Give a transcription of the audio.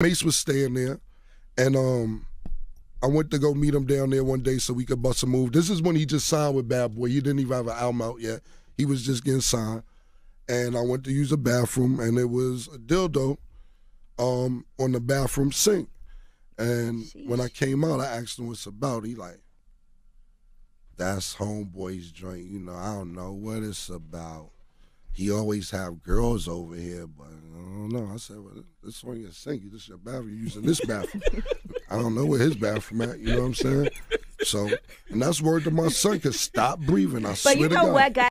Mase was staying there, and um, I went to go meet him down there one day so we could bust a move. This is when he just signed with Bad Boy. He didn't even have an album out yet. He was just getting signed, and I went to use a bathroom, and it was a dildo, um, on the bathroom sink. And when I came out, I asked him what's about. He like, that's homeboy's joint. You know, I don't know what it's about. He always have girls over here, but don't know. I said, well, this one your sink. This is your bathroom. You're using this bathroom. I don't know where his bathroom at. You know what I'm saying? So, and that's word to my son. Cause stop breathing. I But swear you to know God. what, guys?